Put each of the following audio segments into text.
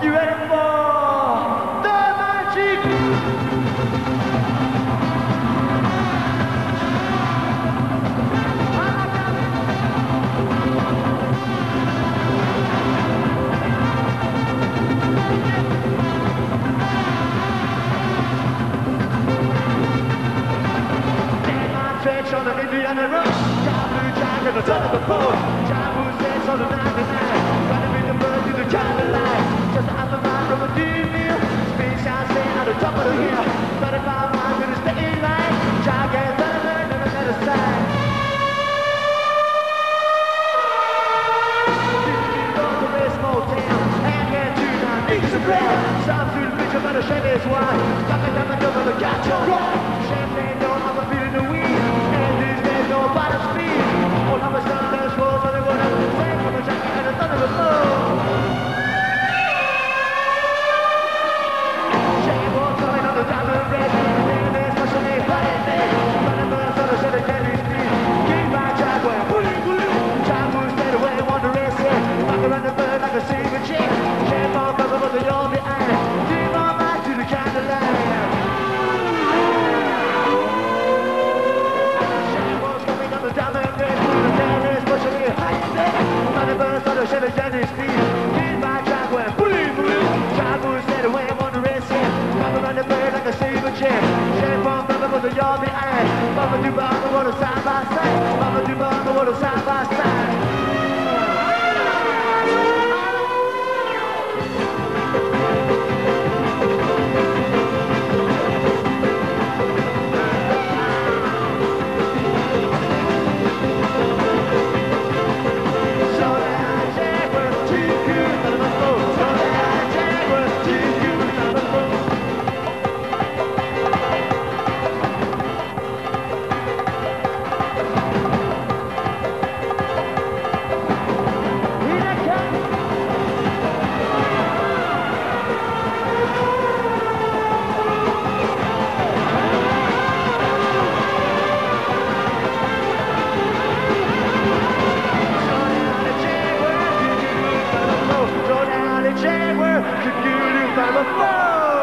You ready? Jaguar. Could you do I'm a foe?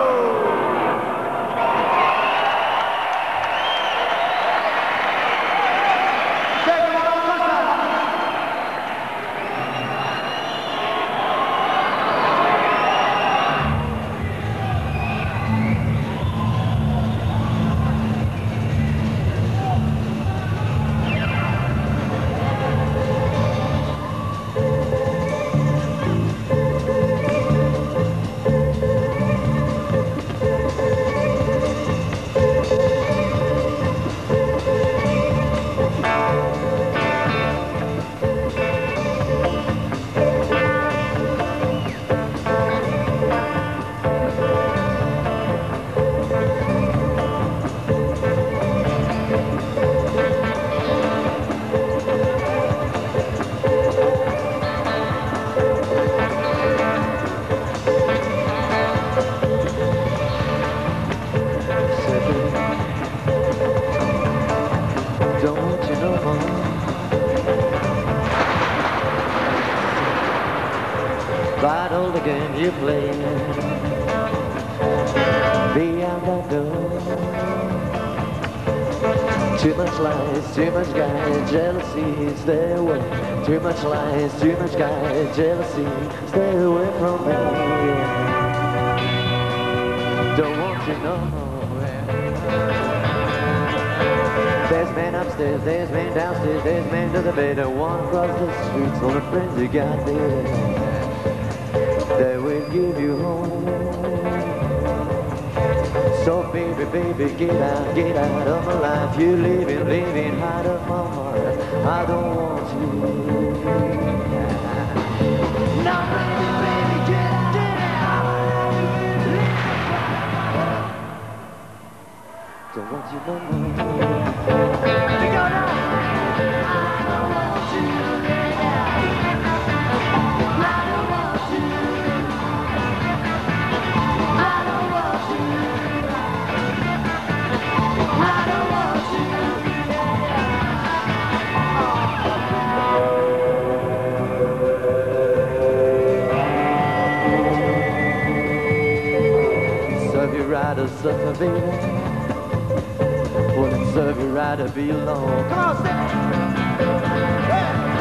jealousy, stay away from me. Don't want you know. There's men upstairs, there's men downstairs, there's men to the bed, and one across the streets, all the friends you got there. They will give you home. So baby, baby, get out, get out of my life. You're leaving, leaving out of my heart. I don't want you. riders up, baby deserve your right to be alone. Come on, sing. Hey.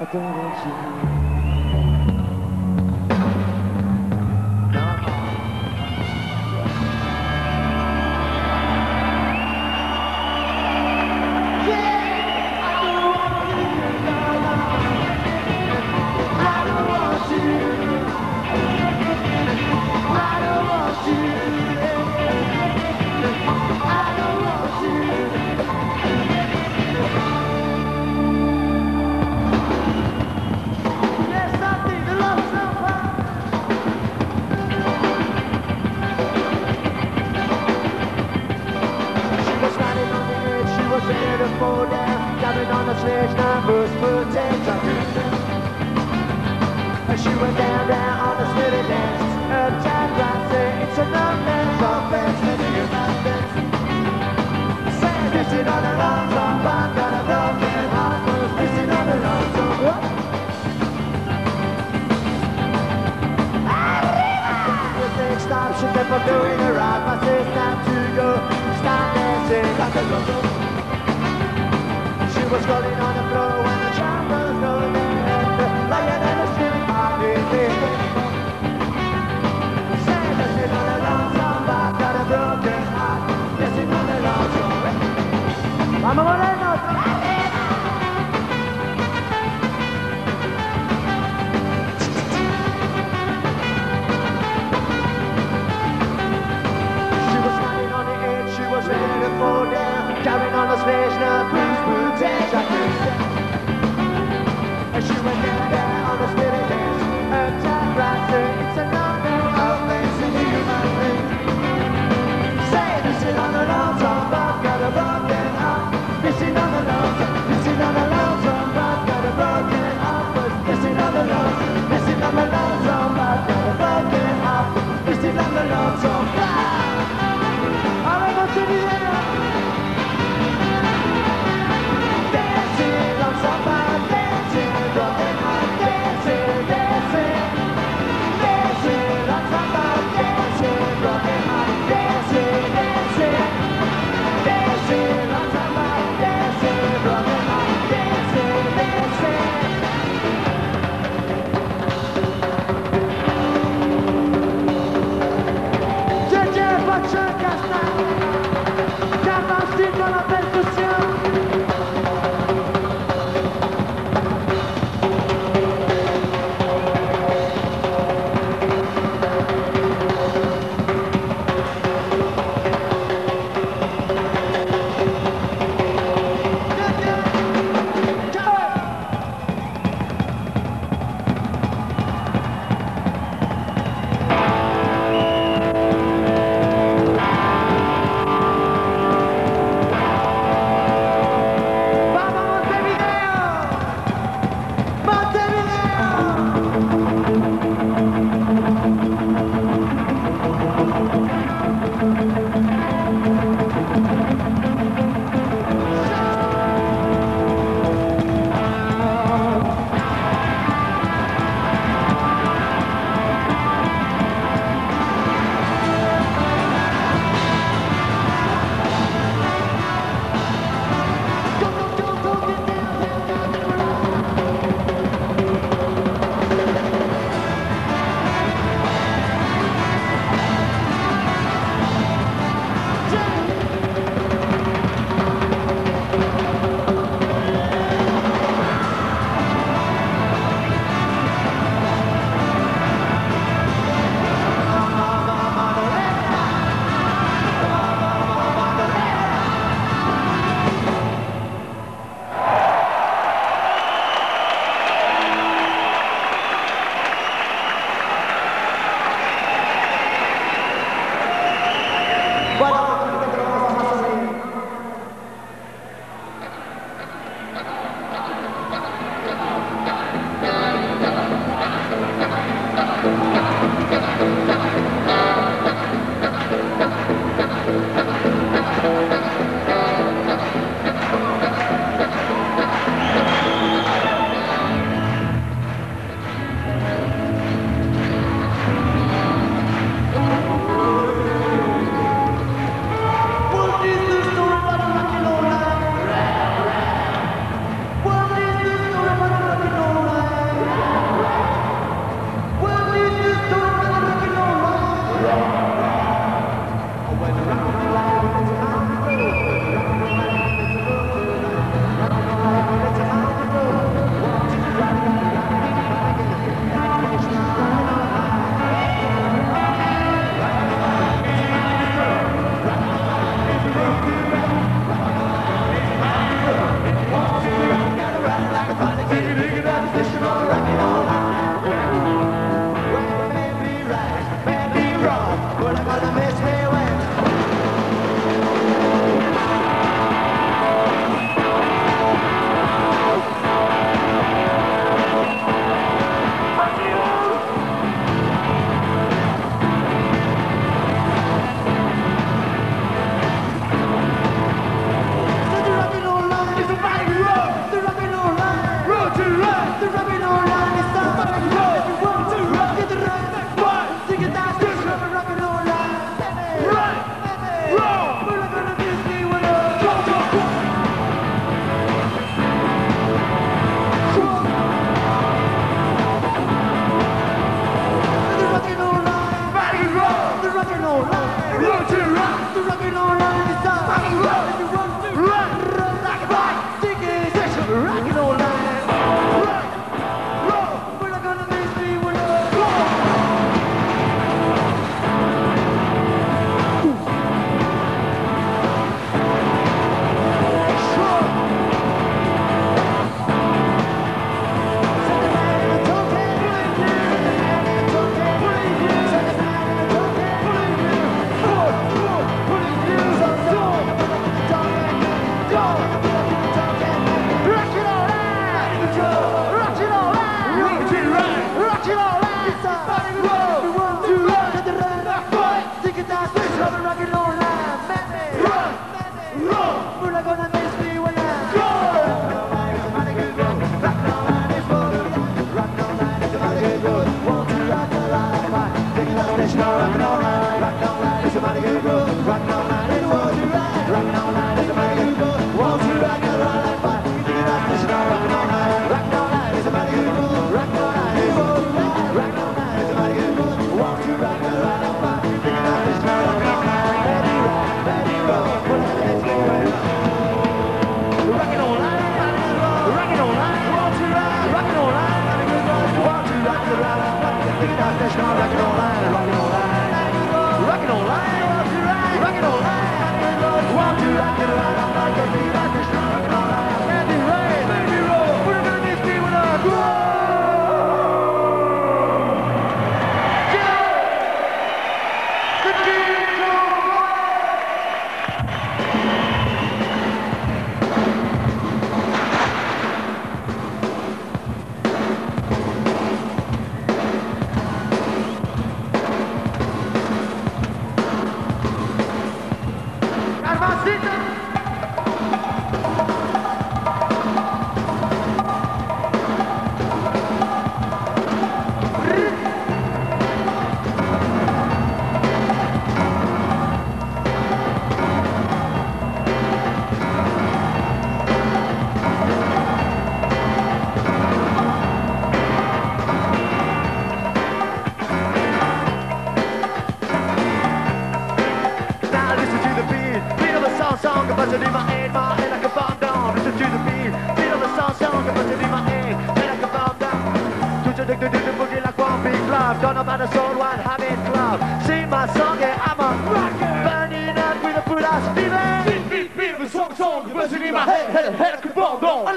I don't want you. And she went down, down on the steady dance. Uptown grind, say it's a numbness, offense, living in mountains. Saying missing on the long song, but got a long. With next stop, she kept on doing her right. My says time to go. Start dancing like a was rolling on the floor when the child was going in. Somebody got a broken heart. Vamos Moreno, She was standing on the edge, she was ready to fall down. Carrying on the sledge, now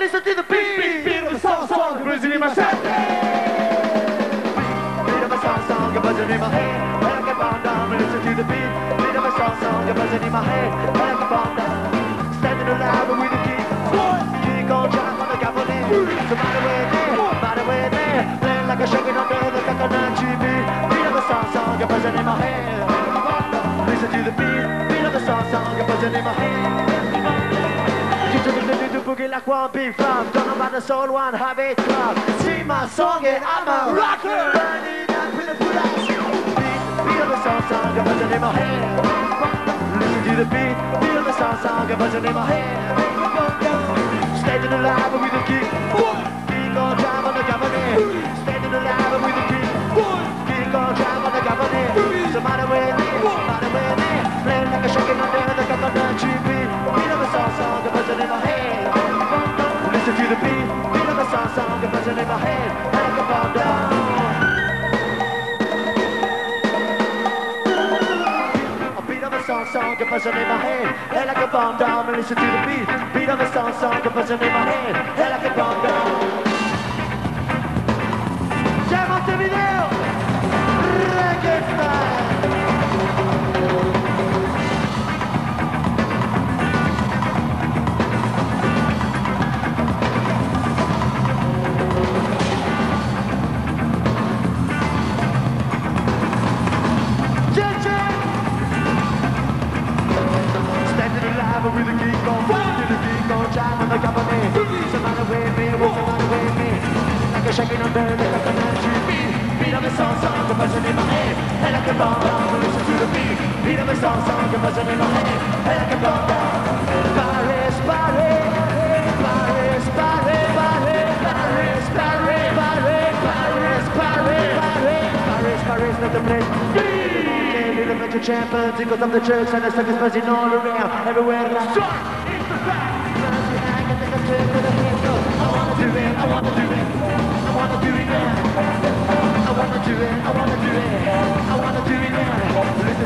listen to the beat, beat, beat of a song, song, buzzing in my head. Beat of a song, song, buzzing in my head, head like a bomb down. Listen to the beat, beat of a song, song, buzzing in my head, head like a bomb down. Standing alive with a kick, kick on time on the government. So matter where there, matter where there, playing like a shaking under the coconut tree. Beat, of a song, song, buzzing in my head. Listen to the beat, beat of a song, song, buzzing in my head. Boogie like one big flop. Don't know about the soul, one. Sing my song and I'm a rocker. Burning up with. Beat, of the song, song, a buzzing in my head. Listen to the beat, of the song, song, a buzzing in my head. Standing alive with a kick. Kick on time on the government. Standing alive with a kick. Kick on time on the government. So matter where they, matter where they, playing like a shaking under the tree. Beat, beat of a song, song, a buzzing in my head. The beat, beat of a song, song, buzzing in my head. Like a bomb down. A beat of a song, song, buzzing in my head. Head like a bomb down. And listen to the beat, beat of a song, song, buzzing in my head. Head like a bomb down. The government. What's the matter with me? What's the matter with me? Like a shaking under the coconut tree. Beat, beat of a song, song, a buzzing in my head. Head like a bomb down, listen to the beat. Beat of a song, song, a buzzing in my head. Head like a bomb down. Paris, Paris, Paris, Paris, Paris, Paris, Paris, Paris, Paris, Paris, Paris, the place. Maybe the French champions, it goes up the church and the suckers buzzing all around, everywhere like Listen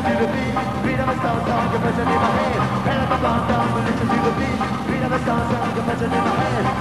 to the beat, beat of a song, song, a in my head.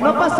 No pasa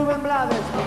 Rubén Blades.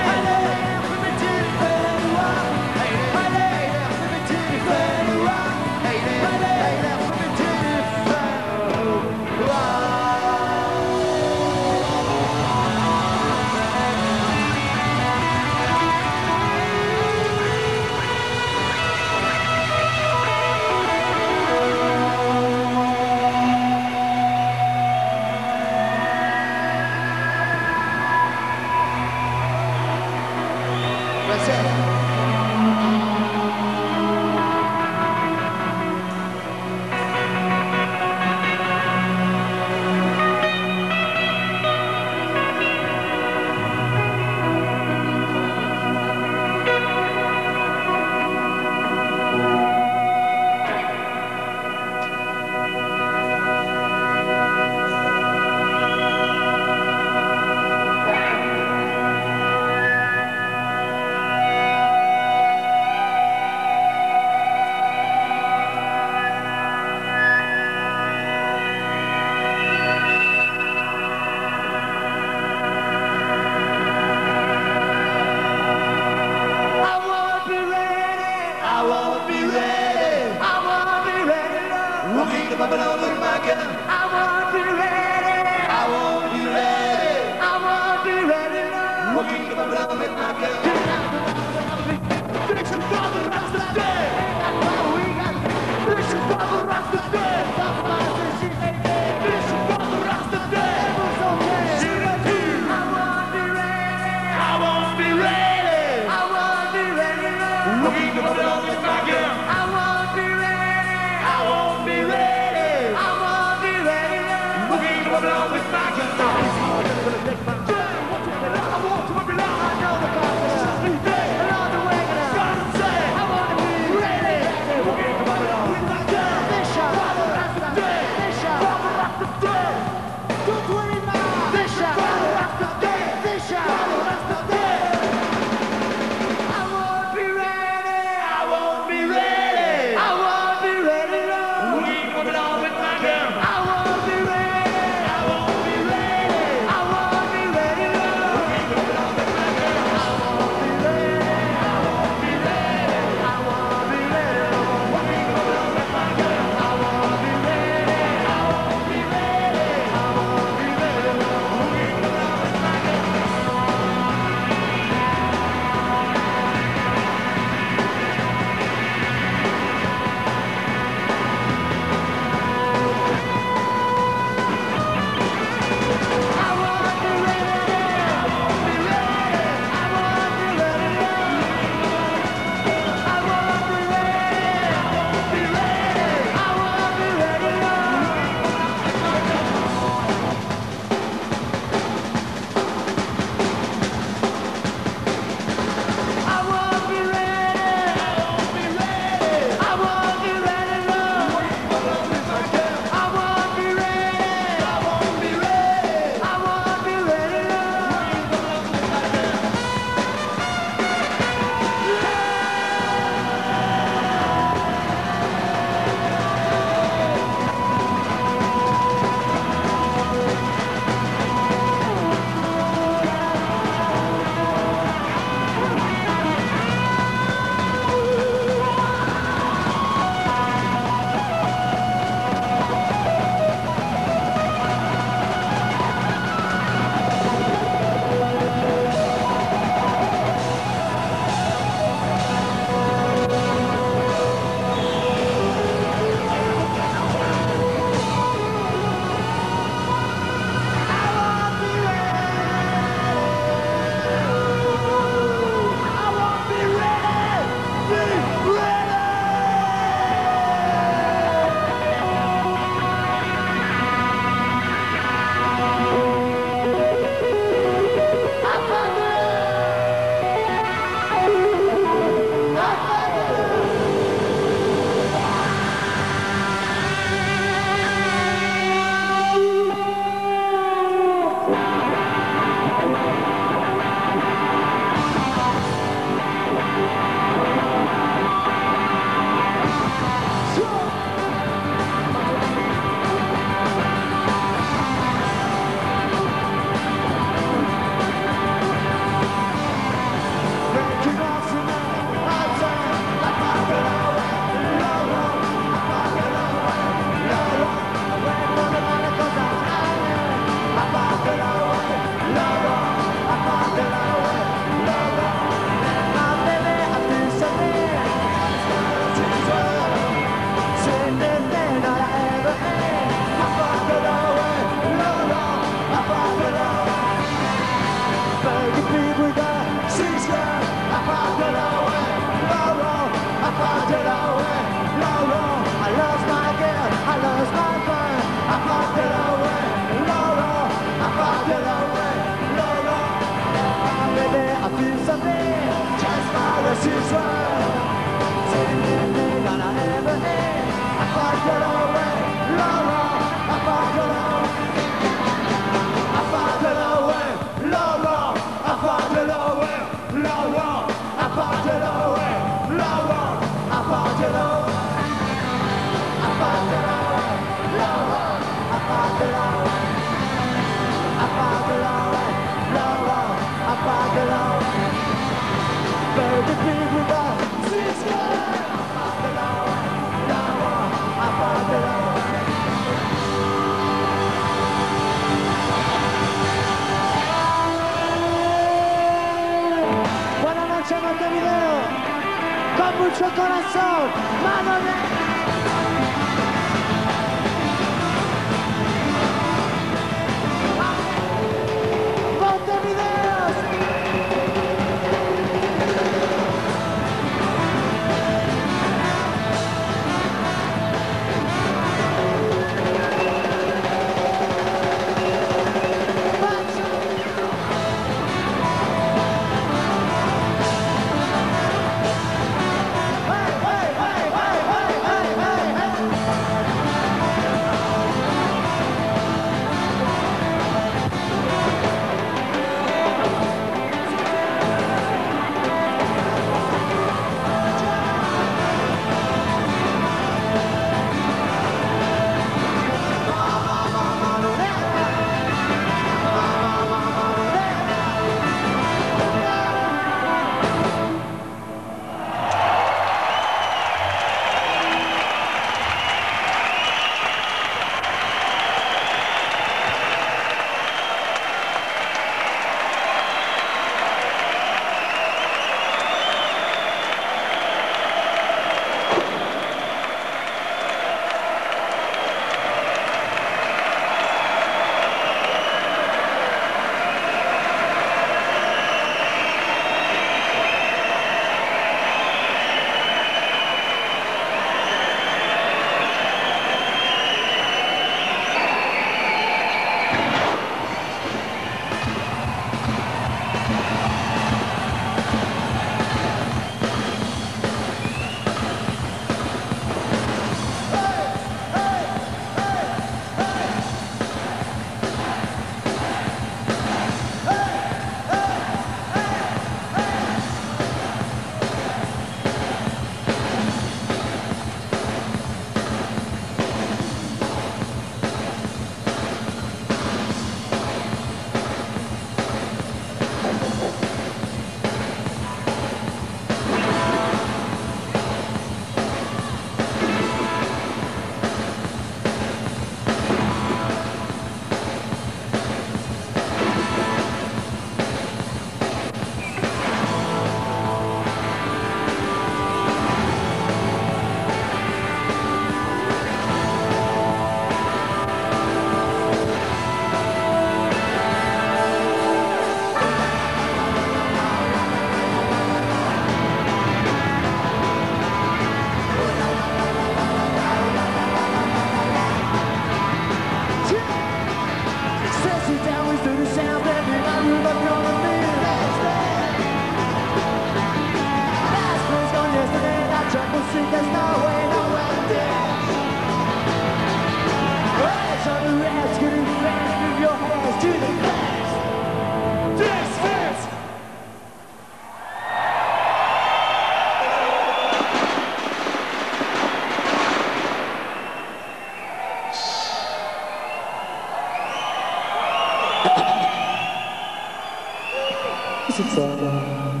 This is uh,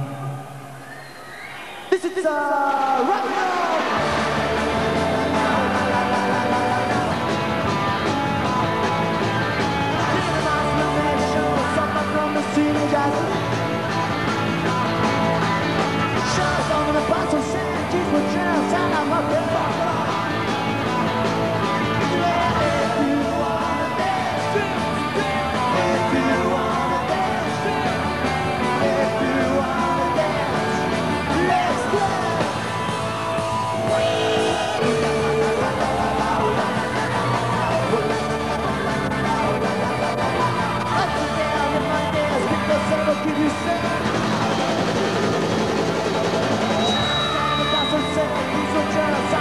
this is uh, rock Genocide,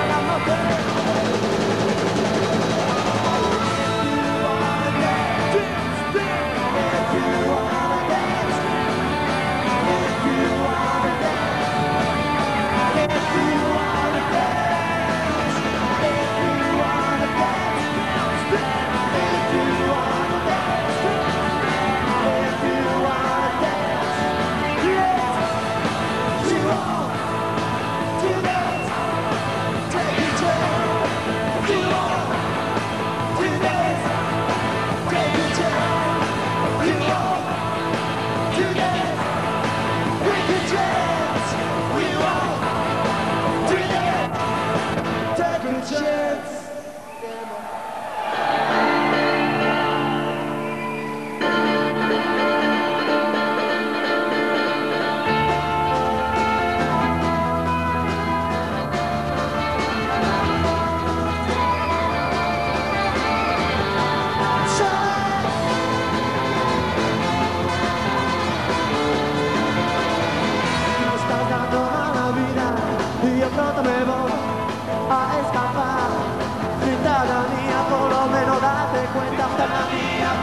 I'm be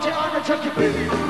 party, I'm a you baby.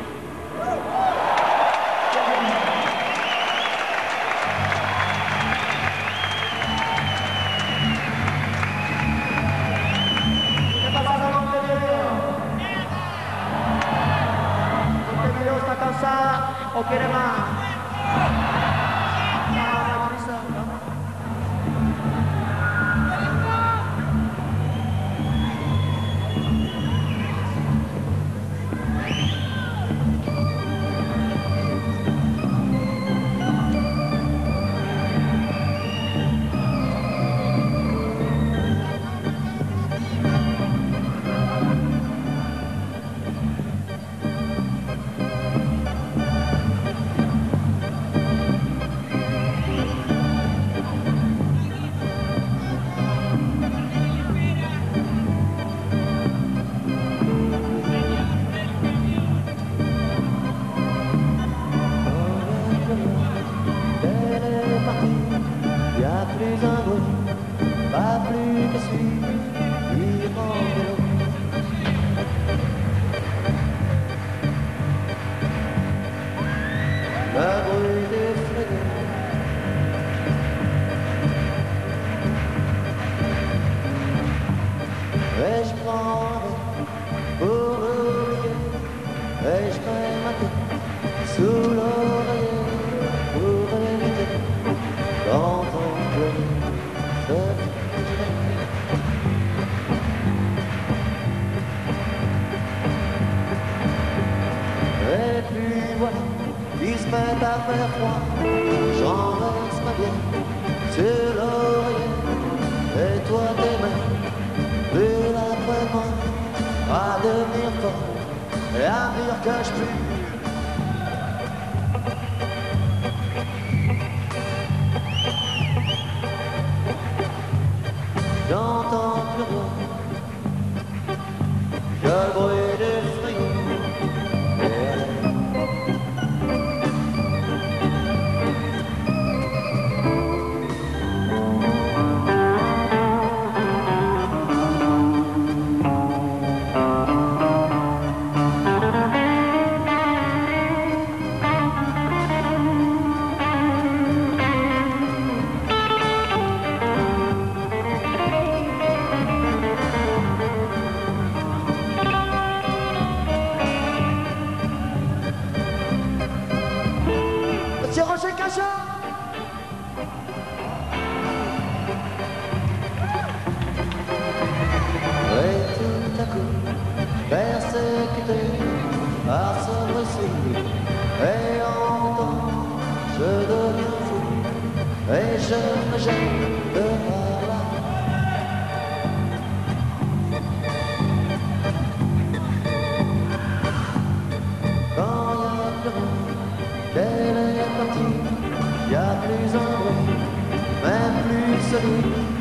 ok 了吗 plus